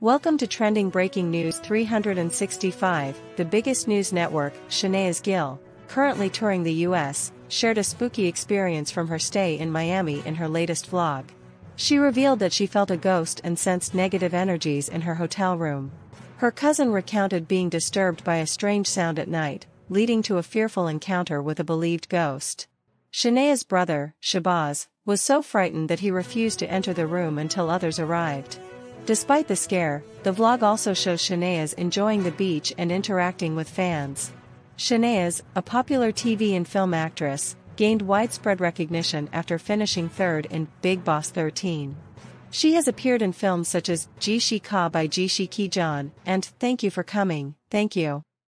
Welcome to Trending Breaking News 365, the biggest news network, Shehnaaz Gill, currently touring the US, shared a spooky experience from her stay in Miami in her latest vlog. She revealed that she felt a ghost and sensed negative energies in her hotel room. Her cousin recounted being disturbed by a strange sound at night, leading to a fearful encounter with a believed ghost. Shehnaaz's brother, Shehbaz, was so frightened that he refused to enter the room until others arrived. Despite the scare, the vlog also shows Shehnaaz enjoying the beach and interacting with fans. Shehnaaz, a popular TV and film actress, gained widespread recognition after finishing third in Bigg Boss 13. She has appeared in films such as Ji Shi Ka by Ji Shi Ki Jan and Thank You for Coming, Thank You.